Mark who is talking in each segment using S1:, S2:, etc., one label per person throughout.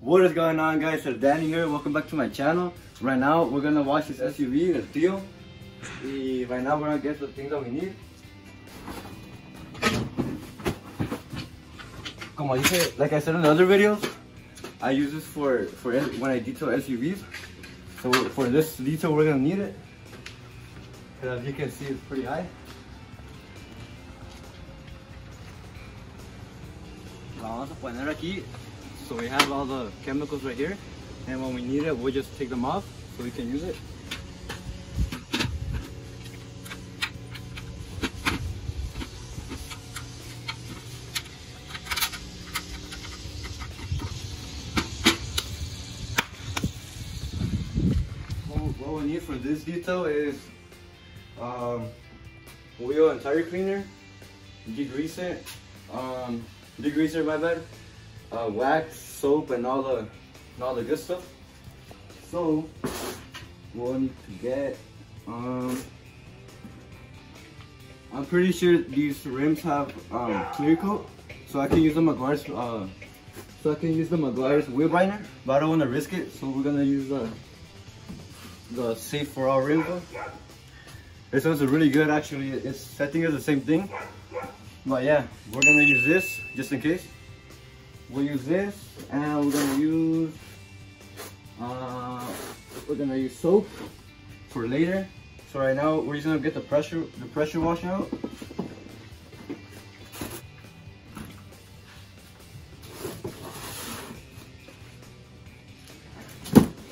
S1: What is going on guys? It's Danny here. Welcome back to my channel. Right now we're gonna wash this SUV, the. Y right now we're gonna get the things that we need. Como dije, like I said in the other videos, I use this for, for when I detail SUVs. So for this detail we're gonna need it. And as you can see it's pretty high. Vamos a poner aquí so we have all the chemicals right here. And when we need it, we'll just take them off so we can use it. What we need for this detail is um, wheel and tire cleaner, degreaser, um, degreaser my bad, uh, wax, soap, and all the and all the good stuff. So we'll need to get. Um, I'm pretty sure these rims have um, clear coat, so I can use the Meguiar's. Uh, so I can use the Meguiar's wheel binder, but I don't want to risk it, so we're gonna use the the safe for all rims. This one's really good actually. It's I think it's the same thing, but yeah, we're gonna use this just in case we'll use this and we're gonna use uh, we're gonna use soap for later. So right now we're just gonna get the pressure the pressure wash out.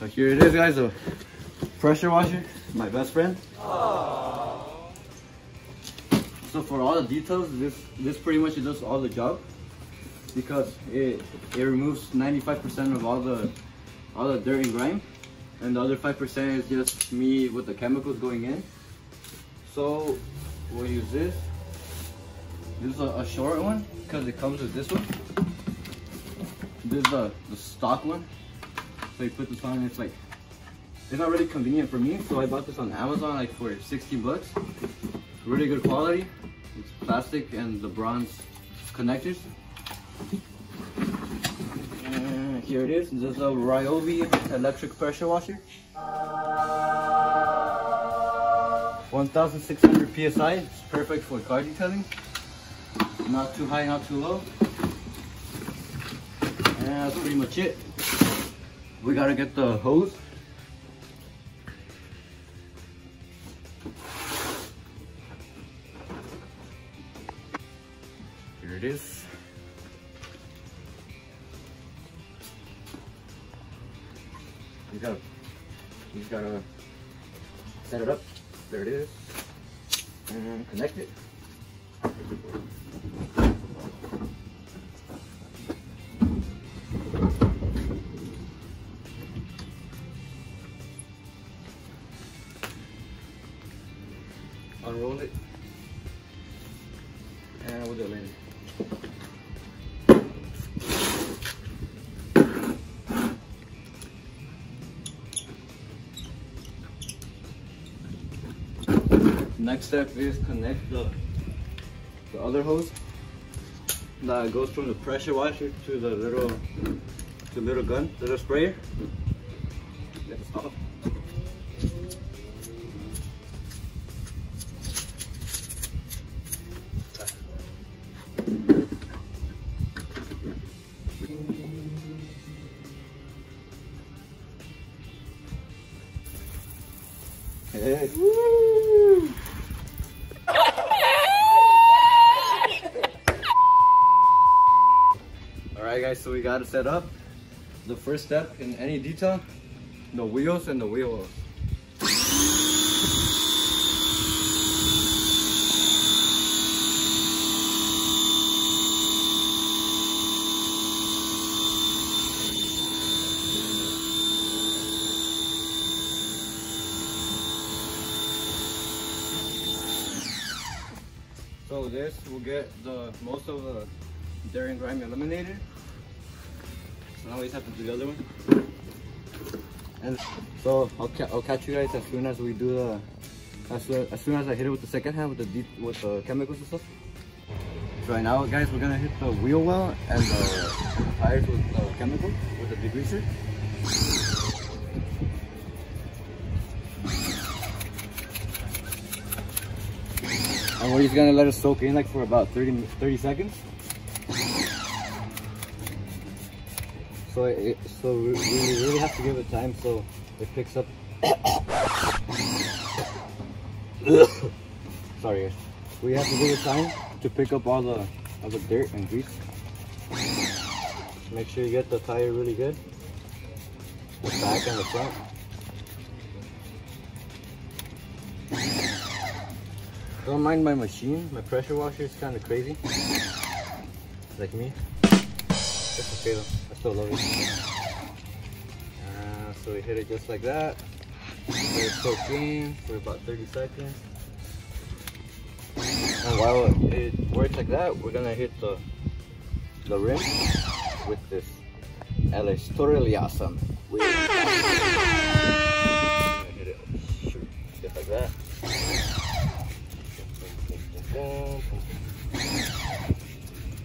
S1: So here it is guys the pressure washer my best friend. Aww. so for all the details this this pretty much does all the job because it it removes 95% of all the all the dirt and grime and the other 5% is just me with the chemicals going in. So we'll use this. This is a, a short one because it comes with this one. This is the, the stock one. So you put this on and it's like it's not really convenient for me so I bought this on Amazon like for 60 bucks. Really good quality. It's plastic and the bronze connectors and here it is. This is a Ryobi electric pressure washer. 1600 psi. It's perfect for car detailing. Not too high, not too low. And that's pretty much it. We gotta get the hose. Next step is connect the, the other hose that goes from the pressure washer to the little to little gun, little sprayer. Got it set up. The first step in any detail, the wheels and the wheels. So this will get the most of the and grime eliminated. So now we to the other one. And so I'll, ca I'll catch you guys as soon as we do the, as, soon as soon as I hit it with the second hand with the deep, with the chemicals and stuff. So right now, guys, we're gonna hit the wheel well and the tires with the chemical with the degreaser. And we're just gonna let it soak in like for about 30, 30 seconds. So it, so we really have to give it time so it picks up. Sorry guys. We have to give it time to pick up all the all the dirt and grease. Make sure you get the tire really good. The back and the front. Don't mind my machine. My pressure washer is kind of crazy. Like me. It's okay though. I still love it. Uh, so we hit it just like that. Let it soak in for about 30 seconds. And while it works like that, we're gonna hit the the rim with this El Estoril Yasam. Hit it just like that.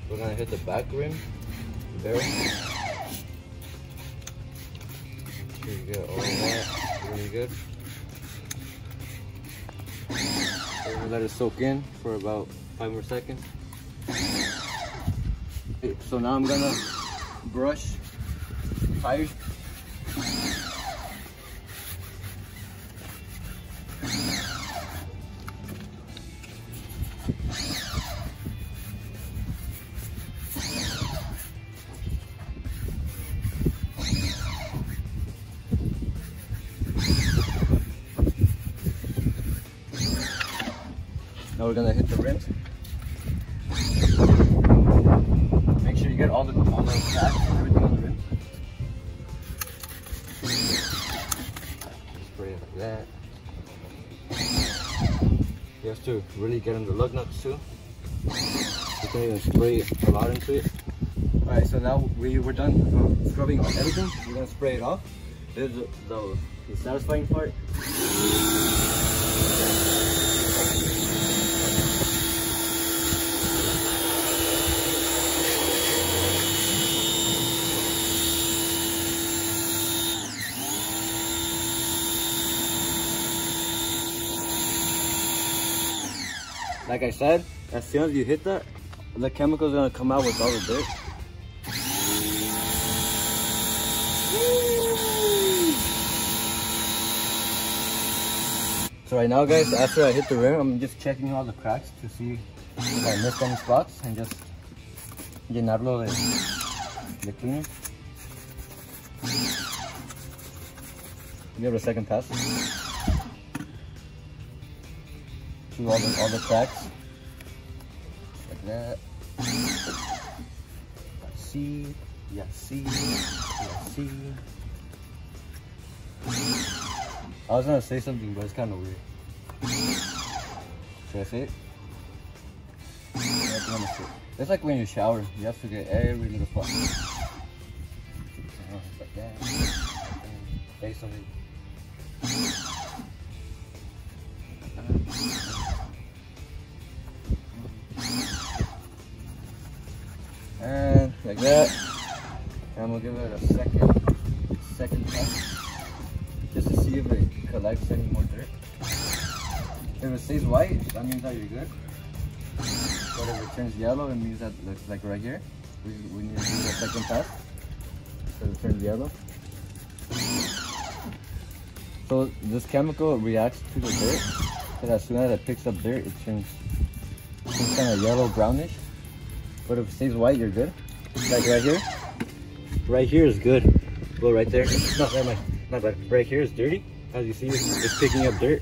S1: We're gonna hit the back rim there. Sure you get all that really good. Let it soak in for about five more seconds. So now I'm gonna brush tires. We're gonna hit the rims. Make sure you get all the all the cracks and everything on the rim. Spray it like that. You have to really get in the lug nuts too. You can even spray a lot into it. Alright, so now we were done scrubbing on everything. We're gonna spray it off. This is the, the satisfying part. Like I said, as soon as you hit that, the chemical is gonna come out with all the dirt. So right now guys, after I hit the rim, I'm just checking all the cracks to see if I missed any spots and just llenarlo de, de cleaner. Give it a second pass. To all the, all the cracks. Like that. Let's See, yeah, see, yeah, see. I was gonna say something, but it's kind of weird. Should I say it? Yeah, say. It's like when you shower, you have to get every little spot. Like that. Face on it. And like that. And we'll give it a second, second test. Just to see if it collects any more dirt. If it stays white, that means that you're good. But if it turns yellow, it means that looks like right here. We, we need to do a second pass. So it turns yellow. So this chemical reacts to the dirt. And as soon as it picks up dirt, it turns, it turns kind of yellow brownish. But if it stays white, you're good. Like right here. Right here is good. Well, right there. No, never mind. Not bad. Right here is dirty. As you see, it's, picking up dirt.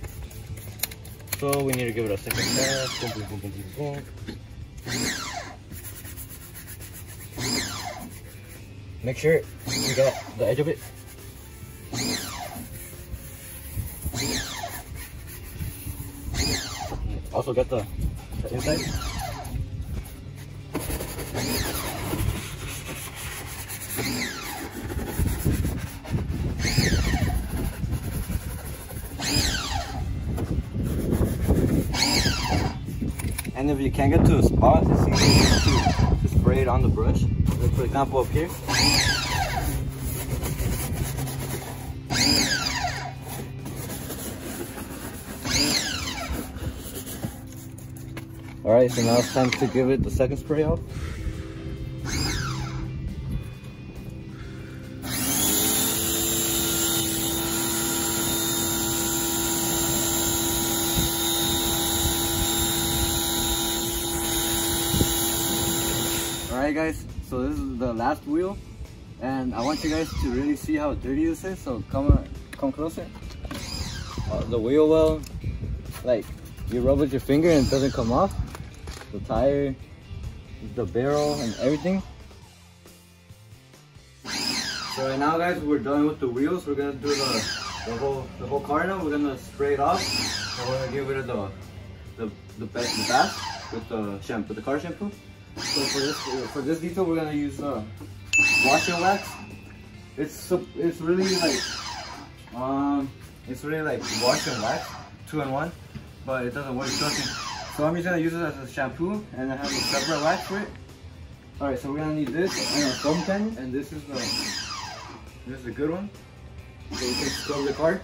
S1: So we need to give it a second pass. Boom, boom, boom, boom, boom. Make sure you got the edge of it. Also got the, the inside. If you can't get to a spot, it's easy to, spray it on the brush. Like for example, up here. All right, so now it's time to give it the second spray off. Alright guys, so this is the last wheel and I want you guys to really see how dirty this is, so come come closer. Uh, the wheel well, like you rub with your finger and it doesn't come off. The tire, the barrel and everything. So right now guys, we're done with the wheels. We're gonna do the, the whole the whole car now. We're gonna spray it off and we're gonna give it the the, the, the bath with the shampoo, the car shampoo. So for this for this detail, we're gonna use uh, washing wax. It's it's really like um it's really like wash and wax, two in one, but it doesn't work. Me. So I'm just gonna use it as a shampoo, and I have a separate wax for it. All right, so we're gonna need this and a foam cannon, and this is the this is a good one. So we can scrub the car,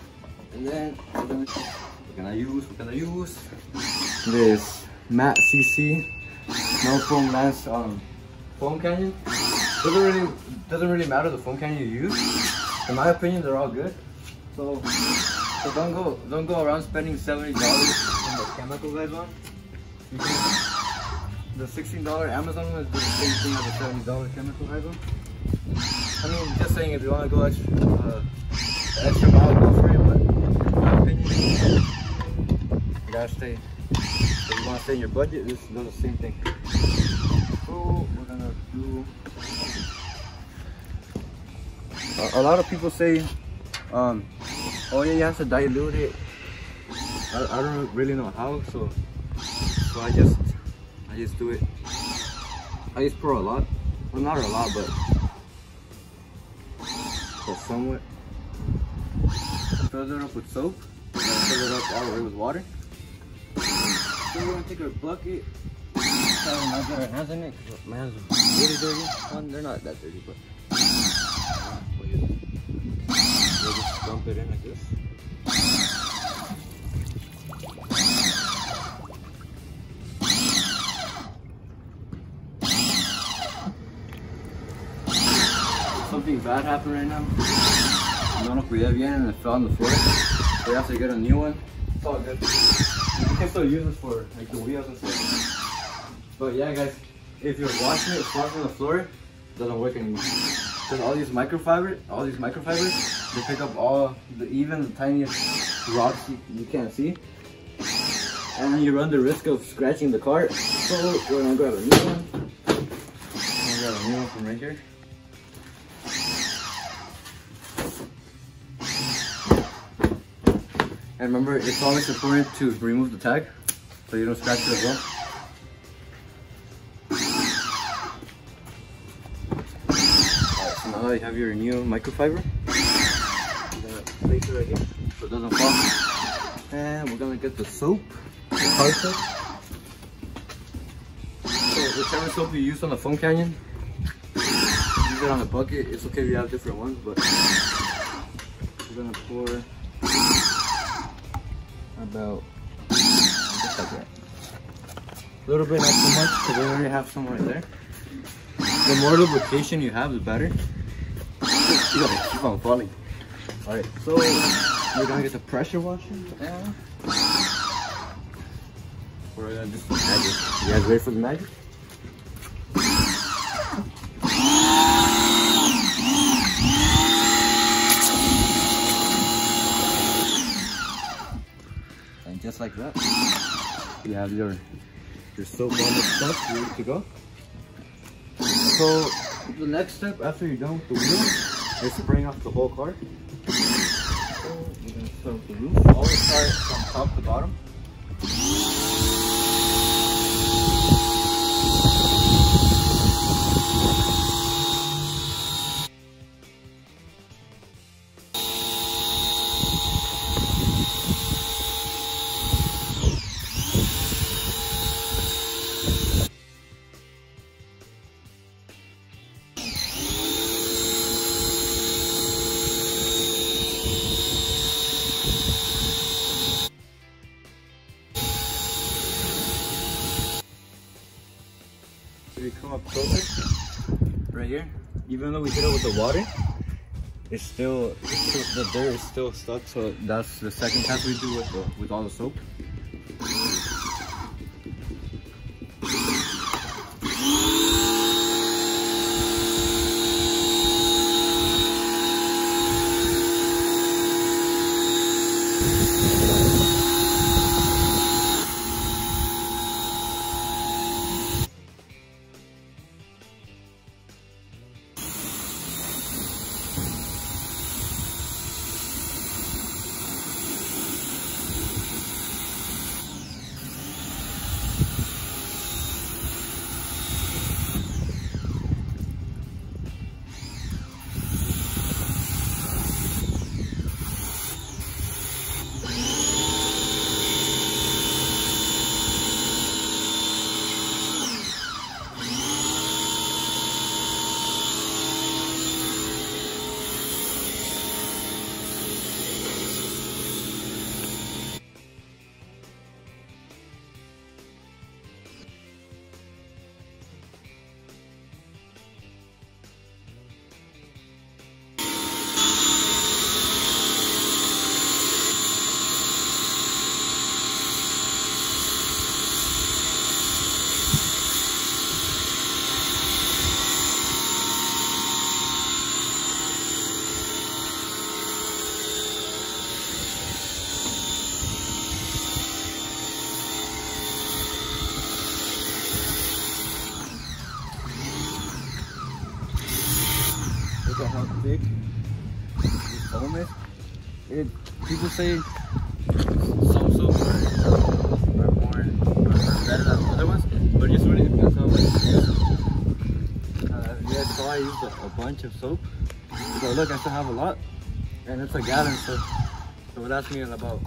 S1: and then we're gonna, we're gonna use we're gonna use this matte CC no foam last um, foam canyon. Doesn't really doesn't really matter the foam canyon you use. In my opinion, they're all good. So so don't go don't go around spending seventy dollars on the chemical guys one. The sixteen dollar Amazon one is the same thing as the seventy dollar chemical guys one. I mean, just saying if you want to go extra uh, extra mile, go for it. But in my opinion, you gotta stay if you want to stay in your budget, this is the same thing. So we're gonna do. A, a lot of people say, um, oh yeah, you have to dilute it. I, I don't really know how, so so I just I just do it. I just pour a lot. Well, not a lot, but but somewhat. Fill it up with soap. Fill it up all the way with water. So we're gonna take our bucket. Hands in it. Hands dirty. Well, they're not that dirty, but we'll just it in like this. Something bad happened right now. No nos cuidé bien and it fell on the floor. We have to get a new one. It's all good. You can still use this for like the wheels and stuff. But yeah, guys, if you're washing it far from the floor, it doesn't work anymore. Because all these microfiber, all these microfibers, they pick up all the even the tiniest rocks you, you can't see, and you run the risk of scratching the car. Oh, so we're gonna grab a new one. I'm gonna grab a new one from right here. And remember, it's always important to remove the tag so you don't scratch it as well. Now you have your new microfiber. Place it right here so it doesn't fall. And we're gonna get the soap, the car soap. So whichever soap you use on the foam canyon, use it on the bucket. It's okay if you have different ones, but we're gonna pour about just like that. A little bit, not too much, because we already have some right there. The more lubrication you have, the better. You gotta keep on falling. Alright, so we're gonna get the pressure washer and we're gonna do some magic. You guys ready for the magic? And just like that, you have your your soap on the stuff ready to go. So the next step after you're done with the wheel is spraying off the whole car. So we're gonna start the roof. Always start from top to bottom. Even though we hit it with the water, it's still, the dirt is still stuck. So that's the second test we do with the, with all the soap. Some soaps are, are more better than other ones, but just really depends on what you. Uh, yeah, so I used a, a bunch of soap. So look, I still have a lot, and it's a gallon, so so that's me in about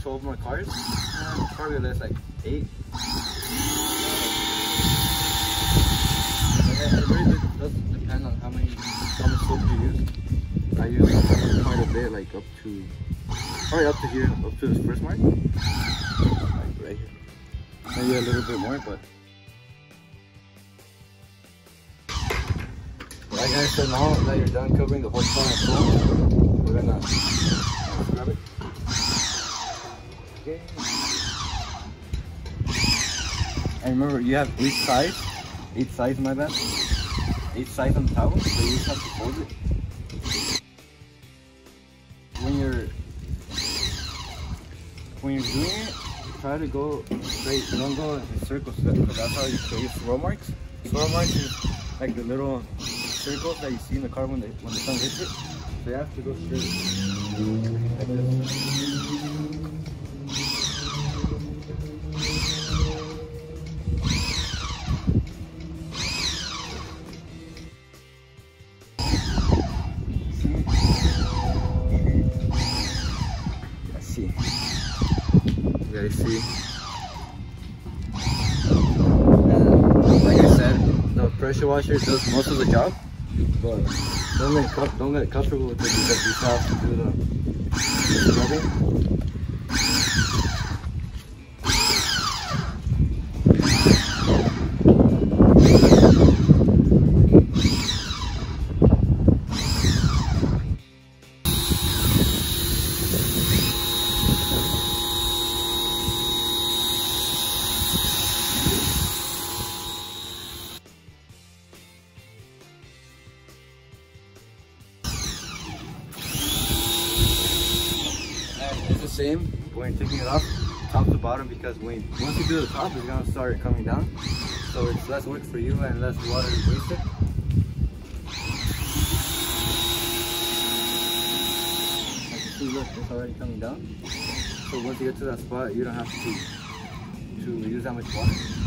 S1: 12 more cars. Uh, probably less like eight. It it really does depend on how many how much soap you use. I use a bit, like up to probably up to here, up to this first mark, like right here. Maybe a little bit more, but. Alright guys, so now that you're done covering the and flow, we're gonna scrub it. Okay. And remember, you have each side, each side, my bad, eight sides on the towel, so you just have to fold it. When you're when you're doing it, try to go straight. Don't go in circles that's how you create swirl marks. Swirl marks is like the little circles that you see in the car when the when the sun hits it. So you have to go straight. Like washer does most of the job, but don't get don't get comfortable with it because you still have to do the. Top, it's gonna start coming down. So it's less work for you and less water wasted. Look, it's already coming down. So once you get to that spot, you don't have to to use that much water.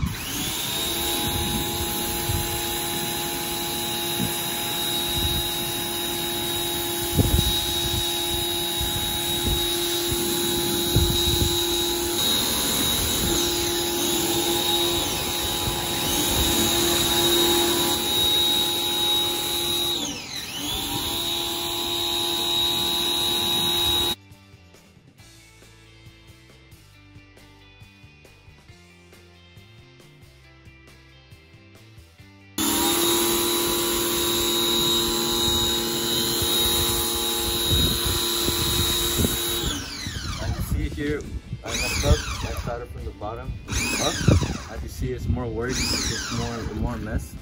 S1: More work. It's more, more mess.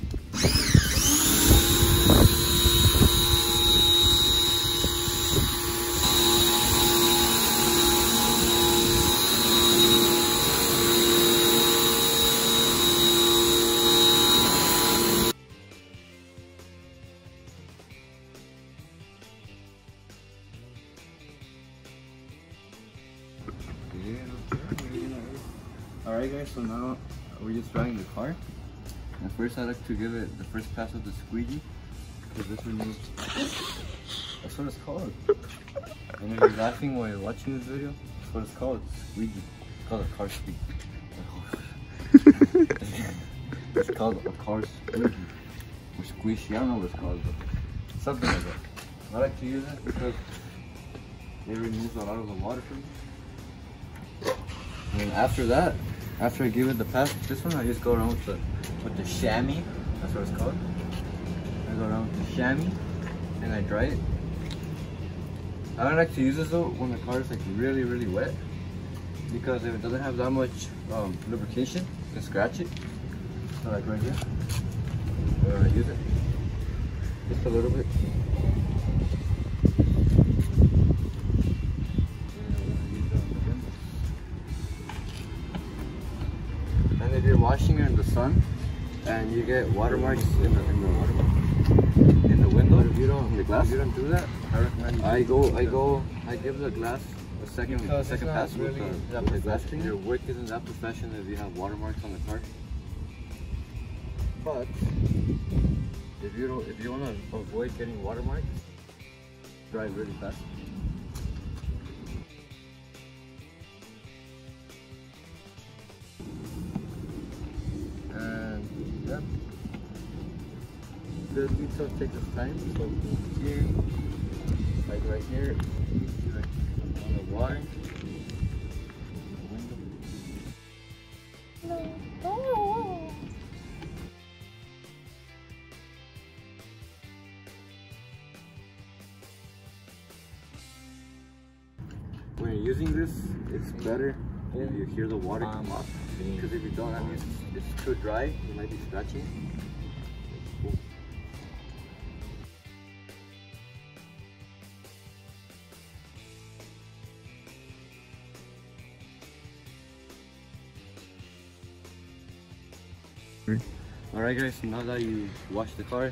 S1: Alright guys, so now we're just driving the car. And first I'd like to give it the first pass with the squeegee. Because this removes... That's what it's called. And if you're laughing while you're watching this video, that's what it's called, squeegee. It's called a car squeegee. it's called a car squeegee. Or squishy, I don't know what it's called, but something like that. I like to use it because it removes a lot of the water from it. And after that, after I give it the pass, this one I just go around with the with the chamois. That's what it's called. I go around with the chamois and I dry it. I don't like to use this though when the car is like really really wet because if it doesn't have that much um, lubrication, you can scratch it. So like right here, where I use it, just a little bit. Washing it in the sun and you get watermarks in the in the water, in the window,
S2: But if you don't,
S1: in the glass,
S2: if you don't do that, I recommend you
S1: I go I go I give the glass a second
S2: Because
S1: second pass with,
S2: really
S1: the, with the glass
S2: professional.
S1: cleaner. Your work isn't that professional if you have watermarks on the car. But if you don't if you want to avoid getting watermarks, drive really fast. The detail takes its time. So here, like right here, like on the water. When you're using this, it's better if you hear the water um, come off. Because if you don't, that means it's too dry. You might be scratching. Guys, now that you washed the car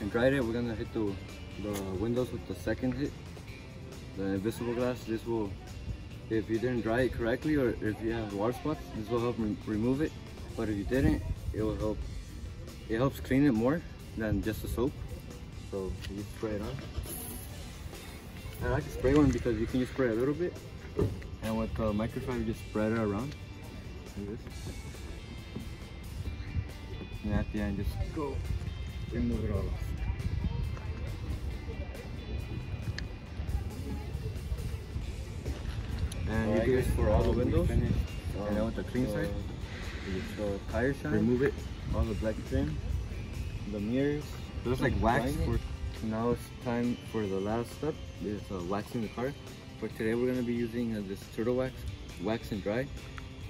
S1: and dried it, we're gonna hit the, the windows with the second hit. The invisible glass, this will, if you didn't dry it correctly or if you have water spots, this will help re- remove it. But if you didn't, it will help, it helps clean it more than just the soap. So you spray it on. I like to spray one because you can just spray a little bit and with the microfiber you just spread it around like this. And at the end, just go and remove it all off. And you do this for all the windows.
S2: finished,
S1: and then with the clean side, the tire shine,
S2: remove it.
S1: all the black trim, the mirrors. There's like wax. For, now it's time for the last step. It's uh, waxing the car. For today, we're gonna be using uh, this turtle wax, wax and dry.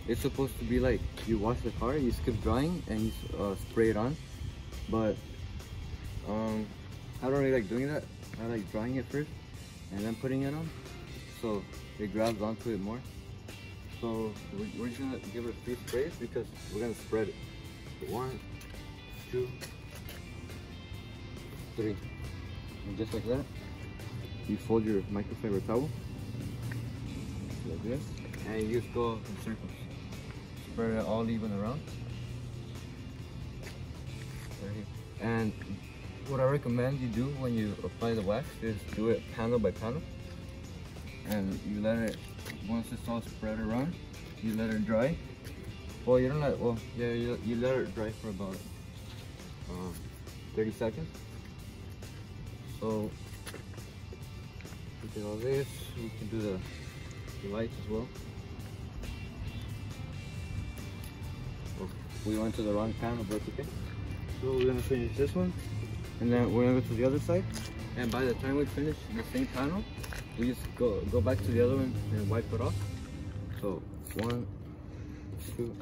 S1: It's supposed to be like you wash the car, you skip drying, and you uh, spray it on. But um, I don't really like doing that. I like drying it first and then putting it on, so it grabs onto it more. So we're, just gonna give it three sprays because we're gonna spread it. One, two, three. And just like that, you fold your microfiber towel like this, and you just go in circles. Spread it all even around. And what I recommend you do when you apply the wax is do it panel by panel. And you let it, once it's all spread around, you let it dry. Well, you don't let, well, yeah, you, you let it dry for about uh, 30 seconds. So, we did all this, we can do the, the lights as well. We went to the wrong panel, but it's okay. So we're gonna finish this one, and then we're gonna go to the other side. And by the time we finish the same panel, we just go go back to the other one and wipe it off. So one, two.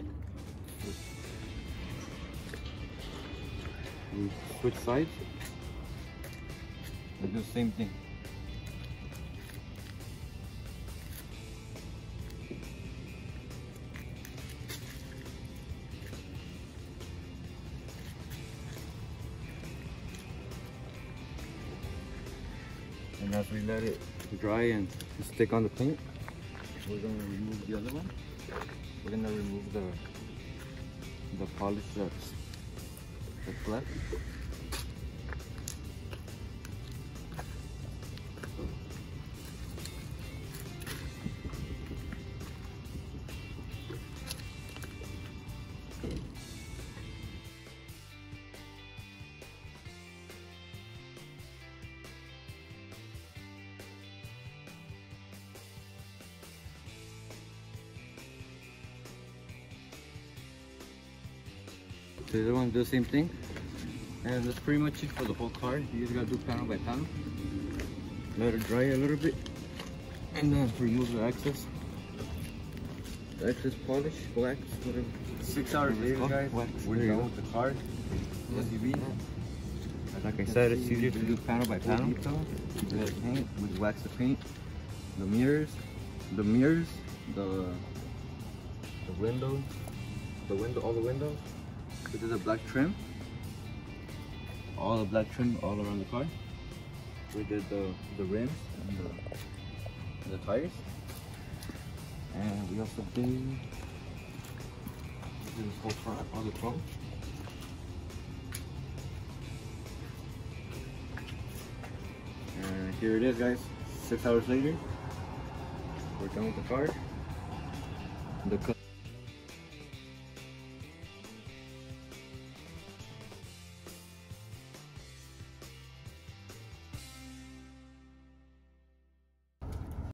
S1: We switch sides. and do the same thing. And let it dry and stick on the paint, we're gonna remove the other one. We're gonna remove the the polish that's that's left. The other one do the same thing. And that's pretty much it for the whole car. You just gotta do panel by panel. Let it dry a little bit. And then remove the excess. The excess polish, wax, whatever.
S2: Six hours later, guys, we're
S1: you
S2: done
S1: go.
S2: with the car. SUV.
S1: Like I said, it's easier to do panel by panel. Gotta paint, we wax the paint, the mirrors, the mirrors, the the windows, the window, all the windows. Is a black trim. All the black trim all around the car. We did the the rims and the the tires, and we also did this whole front, all the chrome. And here it is, guys. Six hours later, we're done with the car. The